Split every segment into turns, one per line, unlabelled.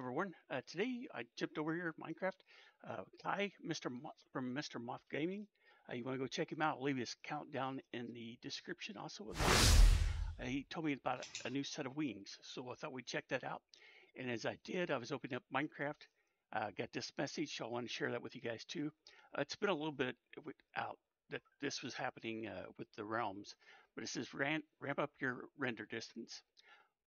everyone. Uh, today I jumped over here Minecraft. Uh, Mr. Mo- from Mr. Moth Gaming. Uh, you want to go check him out? I'll leave his account down in the description also. Uh, he told me about a, a new set of wings, so I thought we'd check that out. And as I did, I was opening up Minecraft. Got this message, so I want to share that with you guys too. Uh, it's been a little bit out that this was happening uh, with the realms, but it says ramp up your render distance.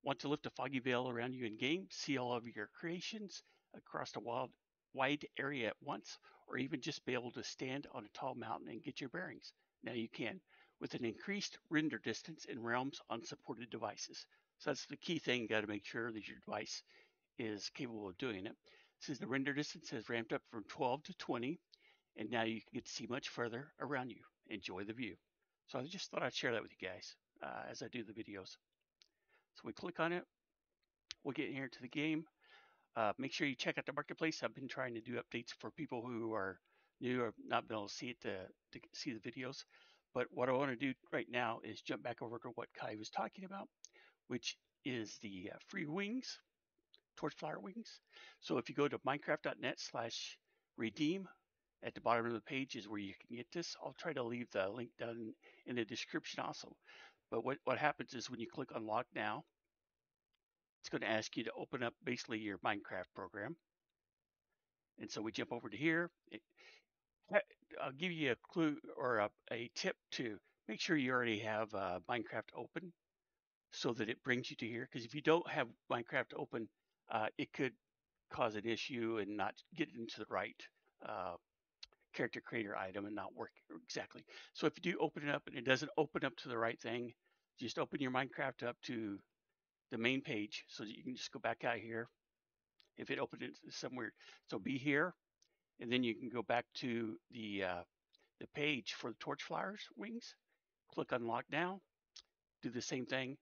Want to lift a foggy veil around you in game, see all of your creations across a wild, wide area at once, or even just be able to stand on a tall mountain and get your bearings. Now you can, with an increased render distance in realms on supported devices. So that's the key thing. You got to make sure that your device is capable of doing it. Since the render distance has ramped up from 12 to 20, and now you can get to see much further around you. Enjoy the view. So I just thought I'd share that with you guys uh, as I do the videos. So we click on it. We'll get here to the game. Uh, make sure you check out the marketplace. I've been trying to do updates for people who are new or not been able to see it to, to see the videos. But what I want to do right now is jump back over to what Kai was talking about, which is the uh, free wings, Torchflower wings. So if you go to minecraft.net slash redeem, at the bottom of the page is where you can get this. I'll try to leave the link down in the description also. But what, what happens is when you click on Lock Now, it's going to ask you to open up basically your Minecraft program. And so we jump over to here. It, I'll give you a clue or a, a tip to make sure you already have uh, Minecraft open so that it brings you to here. Because if you don't have Minecraft open, uh, it could cause an issue and not get into the right uh, character creator item and not work exactly. So if you do open it up and it doesn't open up to the right thing, just open your Minecraft up to the main page so that you can just go back out here. If it opened it somewhere, so be here, and then you can go back to the uh, the page for the Torchflowers wings. Click unlock now. Do the same thing.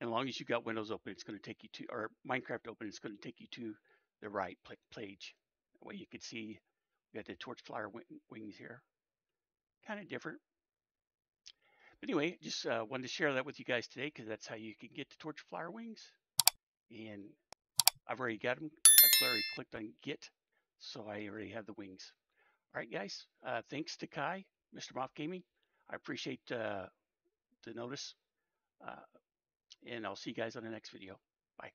And as long as you got Windows open, it's going to take you to or Minecraft open. It's going to take you to the right page. That way you can see we got the Torchflower wings here. Kind of different. But anyway, just uh, wanted to share that with you guys today because that's how you can get the torch flower wings. And I've already got them. I've already clicked on get, so I already have the wings. All right, guys. Uh, thanks to Kai, Mr. Moth Gaming. I appreciate uh, the notice. Uh, and I'll see you guys on the next video. Bye.